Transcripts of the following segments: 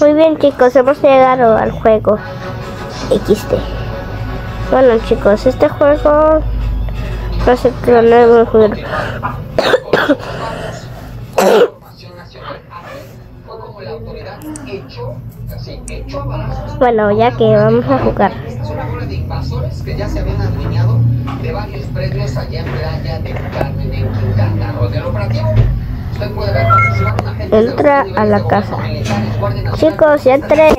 Muy bien chicos, hemos llegado al juego XD. Bueno chicos, este juego no sé qué no hemos jugado. Bueno, ya que vamos a jugar. Es una bola de invasores que ya se habían adueñado de varios predios allá en Playa de Carmen, en Quintana Roo. Del operativo, Entra a la casa. Chicos, entre.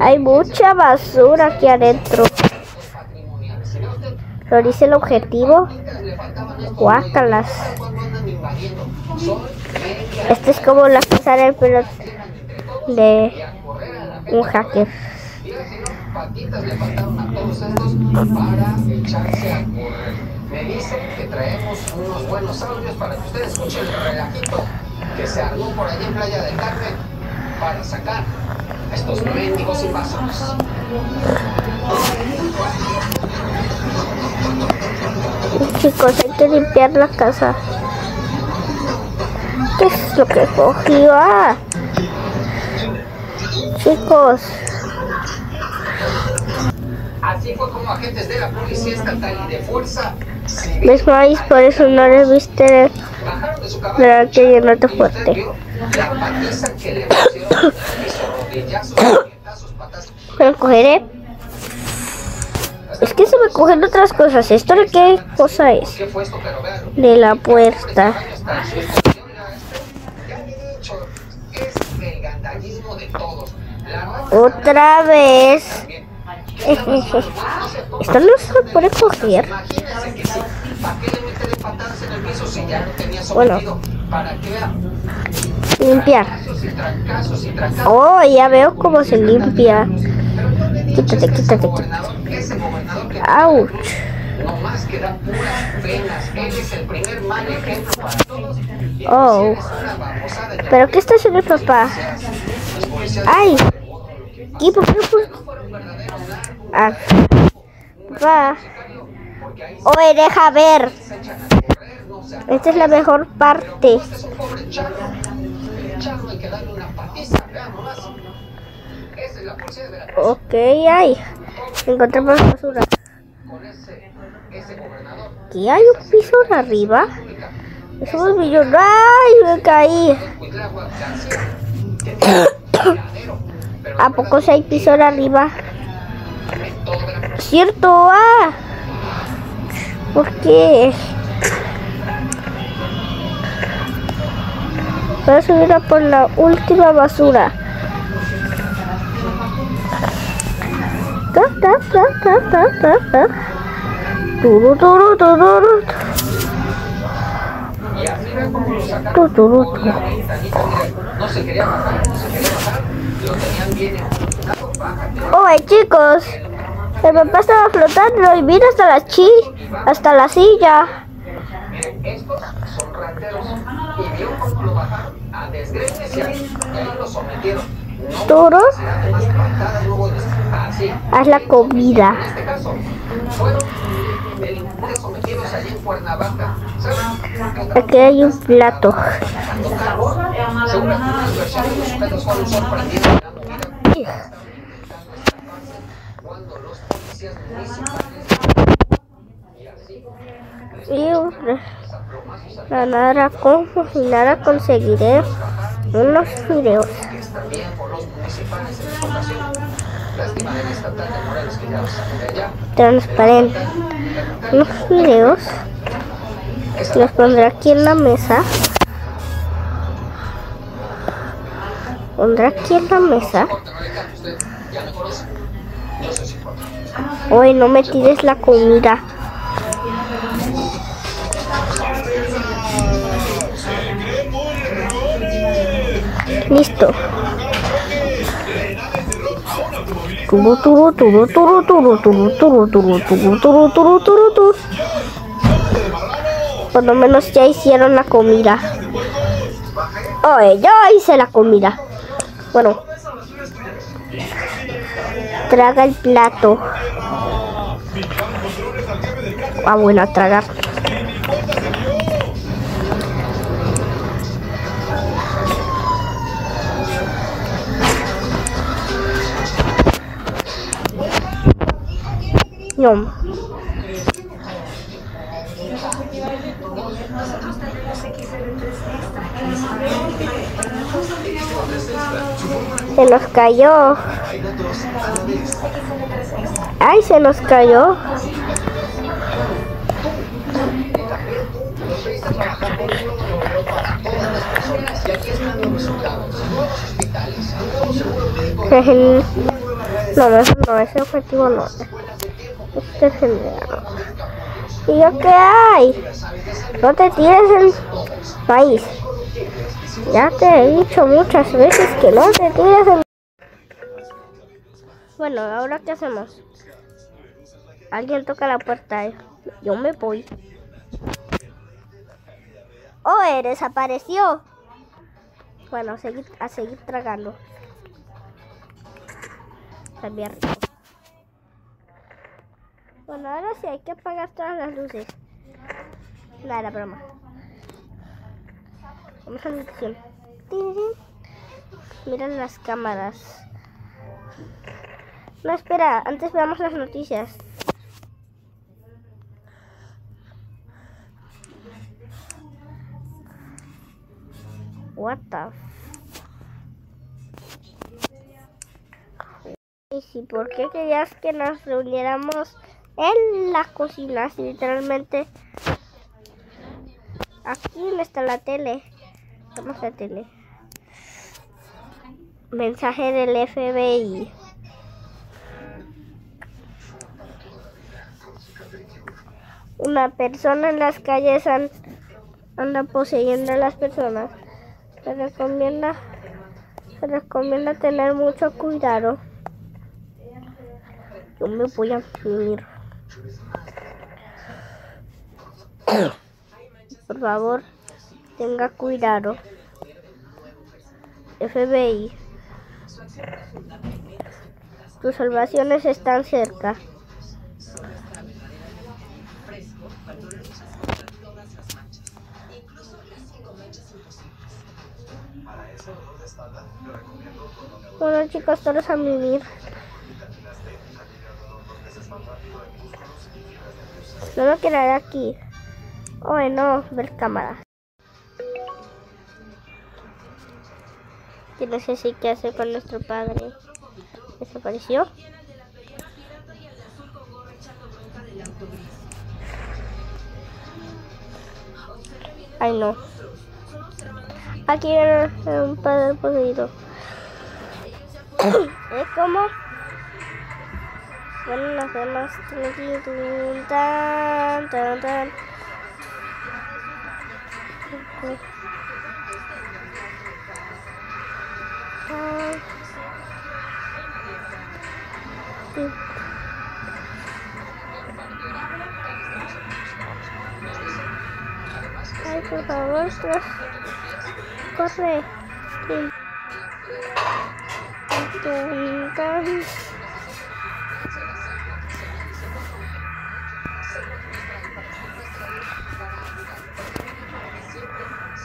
Hay mucha basura aquí adentro. ¿Lo dice el objetivo? Guácalas. Este es como la casa del de un hacker. Dicen que traemos unos buenos audios para que ustedes escuchen el relajito que se armó por allí en Playa del Carmen para sacar a estos mendigos invasores. Chicos, hay que limpiar la casa. ¿Qué es lo que cogió? Ah. Chicos, identificó como agentes de la policía estatal y de fuerza. Mis maíz por eso no les viste la que llenarte fuerte. La paliza que le pusieron me cogeré. ¿eh? Es que se me cogen otras cosas. ¿Esto de qué cosa es? De la puerta. Otra vez. ¿Están los por escoger? Bueno. Limpiar. Oh, ya veo cómo se limpia. Quítate, quítate, quítate. Ouch. Oh. ¿Pero qué está haciendo el papá? ¡Ay! ¿Qué papá? Ah. Papá. Oye, deja ver. Esta es la mejor parte. Ok, ay. Encontramos basura. ¿Qué hay un piso arriba? Somos millonarios. ¡Ay, me caí! ¿A poco si hay piso de arriba? ¡Cierto! ¡Ah! ¿Por qué? Voy a subir a por la última basura. Turu, turu, turu, tu. Oye chicos, el papá estaba flotando y mira hasta la chi, hasta la silla. Estos son. Y vio cómo lo bajaron a desgrenes y ahí y ahí lo sometieron. No Toro, será de más patadas, no golpes. Así. haz la comida. Aquí hay un plato. Según algunas versiones, los sujetos y ganará con conseguiré unos videos. Transparente. Unos videos. Los pondré aquí en la mesa. Pondré aquí en la mesa. Corte, no me. Yo tires la comida. Listo. Turu, turu, turu, turu, turu, turu, turu, turu, turu, turu, turu, turu, turu. Por lo menos ya hicieron la comida. Oye, ya hice la comida. Bueno. Traga el plato. Ah, bueno, a tragar. No. Se nos cayó. Ay, se nos cayó. no, no, no, ese objetivo no. Este es el ¿Y yo qué hay? No te tires el país. Ya te he dicho muchas veces que no te tires el... Bueno, ahora qué hacemos? Alguien toca la puerta. Yo me voy. Oh, desapareció. Bueno, a seguir, a seguir tragando. Rico. Bueno, ahora sí hay que apagar todas las luces. Nada, broma. Vamos a la edición. Miren las cámaras. No, espera, antes veamos las noticias. What the Y si, ¿por qué querías que nos reuniéramos en la cocina? Literalmente aquí está la tele. Vamos la tele. Mensaje del FBI. Una persona en las calles anda poseyendo a las personas se recomienda recomienda tener mucho cuidado yo me voy a unir por favor tenga cuidado FBI tus salvaciones están cerca Bueno chicos, todos a vivir. No me quedaré aquí. Oh, no, ver cámara. Que no sé si qué hacer con nuestro padre. ¿Desapareció? Ay, no. Aquí hay un padre poseído. es como bueno las demás tan tan tan Ay, por favor, corre.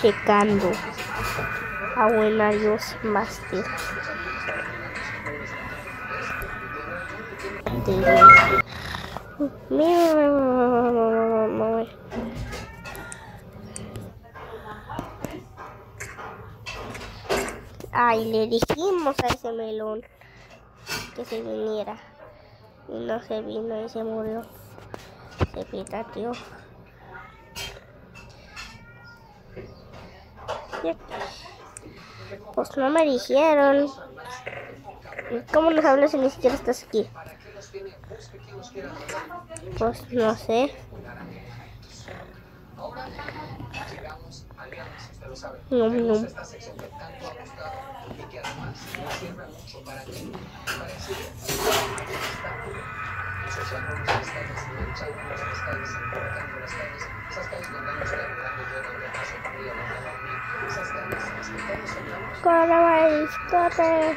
checando a Buenarios Master. Ay, le dijimos a ese melón que se viniera. Y no se vino y se murió. Se tío. Pues, pues no me dijeron. ¿Cómo nos hablas si ni siquiera estás aquí? Pues no sé. No, no. Corre, Maris, corre.